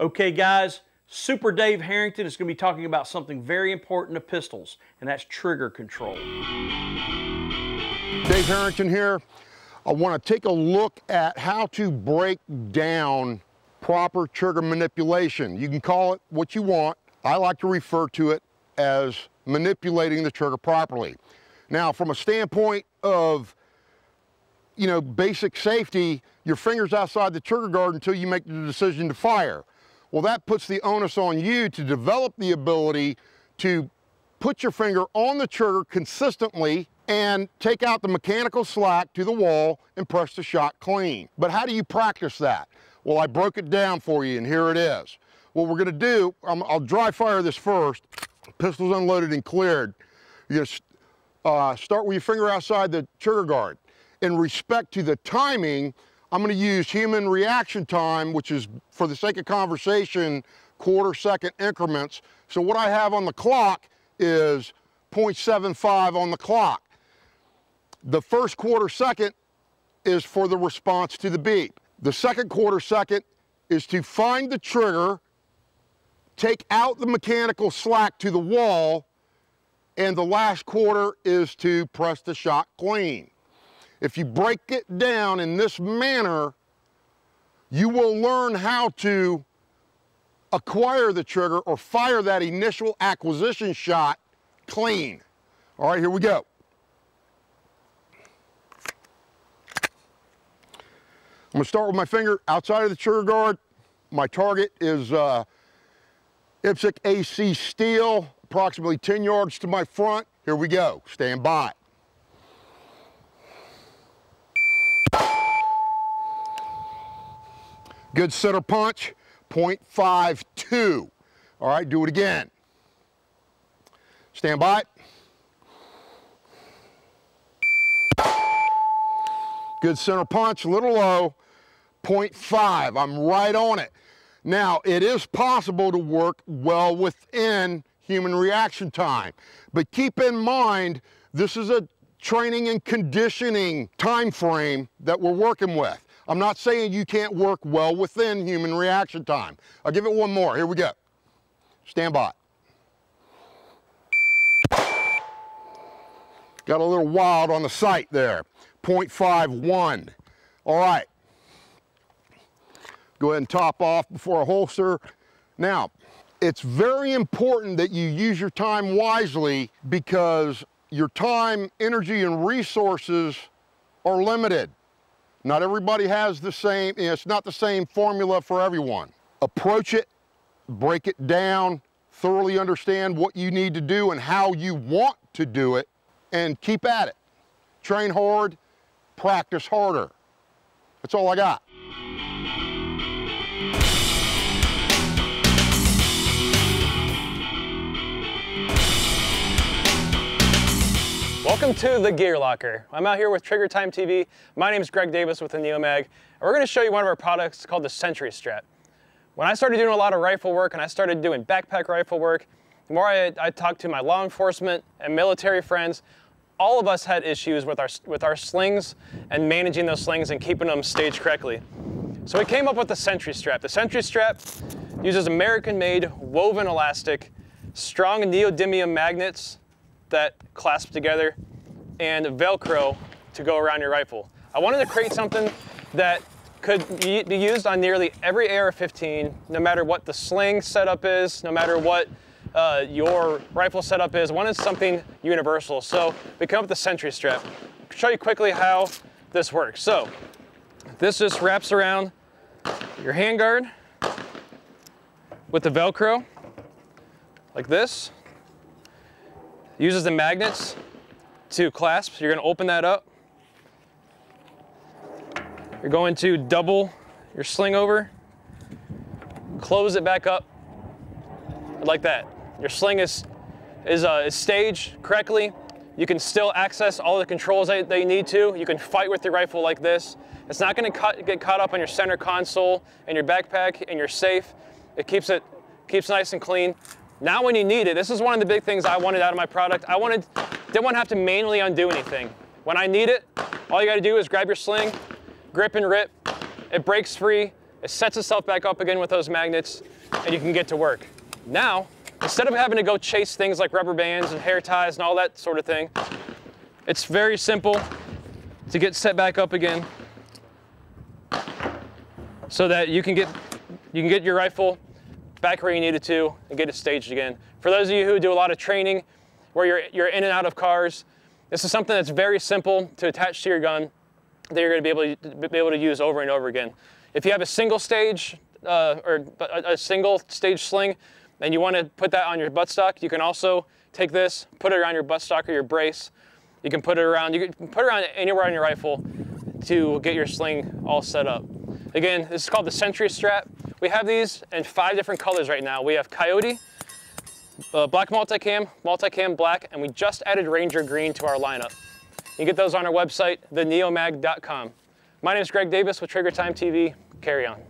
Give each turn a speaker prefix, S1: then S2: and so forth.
S1: Okay guys, Super Dave Harrington is going to be talking about something very important to pistols, and that's trigger control.
S2: Dave Harrington here. I want to take a look at how to break down proper trigger manipulation. You can call it what you want. I like to refer to it as manipulating the trigger properly. Now, from a standpoint of, you know, basic safety, your finger's outside the trigger guard until you make the decision to fire. Well, that puts the onus on you to develop the ability to put your finger on the trigger consistently and take out the mechanical slack to the wall and press the shot clean. But how do you practice that? Well, I broke it down for you and here it is. What we're gonna do, um, I'll dry fire this first. Pistol's unloaded and cleared. You're gonna uh, start with your finger outside the trigger guard. In respect to the timing, I'm gonna use human reaction time, which is, for the sake of conversation, quarter second increments. So what I have on the clock is 0.75 on the clock. The first quarter second is for the response to the beep. The second quarter second is to find the trigger, take out the mechanical slack to the wall, and the last quarter is to press the shot clean. If you break it down in this manner, you will learn how to acquire the trigger or fire that initial acquisition shot clean. All right, here we go. I'm gonna start with my finger outside of the trigger guard. My target is uh, AC steel, approximately 10 yards to my front. Here we go, stand by. Good center punch, 0.52. All right, do it again. Stand by. Good center punch, a little low, 0.5. I'm right on it. Now, it is possible to work well within human reaction time, but keep in mind, this is a training and conditioning time frame that we're working with. I'm not saying you can't work well within human reaction time. I'll give it one more. Here we go. Stand by. Got a little wild on the sight there. 0.51. All right. Go ahead and top off before a holster. Now, it's very important that you use your time wisely because your time, energy, and resources are limited. Not everybody has the same, it's not the same formula for everyone. Approach it, break it down, thoroughly understand what you need to do and how you want to do it, and keep at it. Train hard, practice harder. That's all I got.
S3: Welcome to the Gear Locker. I'm out here with Trigger Time TV. My name is Greg Davis with the Neomag, and we're going to show you one of our products called the Sentry Strap. When I started doing a lot of rifle work and I started doing backpack rifle work, the more I, I talked to my law enforcement and military friends, all of us had issues with our, with our slings and managing those slings and keeping them staged correctly. So we came up with the Sentry Strap. The Sentry Strap uses American-made woven elastic, strong neodymium magnets that clasp together, and Velcro to go around your rifle. I wanted to create something that could be used on nearly every AR-15, no matter what the sling setup is, no matter what uh, your rifle setup is. Wanted something universal, so we come up with the Sentry Strap. I'll show you quickly how this works. So this just wraps around your handguard with the Velcro, like this uses the magnets to clasp. You're gonna open that up. You're going to double your sling over, close it back up like that. Your sling is, is, uh, is staged correctly. You can still access all the controls that, that you need to. You can fight with your rifle like this. It's not gonna cut, get caught up on your center console and your backpack and your safe. It keeps it keeps nice and clean. Now when you need it, this is one of the big things I wanted out of my product. I wanted, didn't want to have to manually undo anything. When I need it, all you gotta do is grab your sling, grip and rip. It breaks free It sets itself back up again with those magnets and you can get to work. Now, instead of having to go chase things like rubber bands and hair ties and all that sort of thing, it's very simple to get set back up again so that you can get you can get your rifle back where you needed to and get it staged again. For those of you who do a lot of training where you're, you're in and out of cars, this is something that's very simple to attach to your gun that you're going to be able to, be able to use over and over again. If you have a single stage uh, or a, a single stage sling and you want to put that on your buttstock, you can also take this, put it around your buttstock or your brace. You can put it around, you can put it around anywhere on your rifle to get your sling all set up. Again, this is called the Sentry Strap. We have these in five different colors right now. We have Coyote, uh, black multicam, multicam black, and we just added Ranger green to our lineup. You can get those on our website, theneomag.com. My name is Greg Davis with Trigger Time TV. Carry on.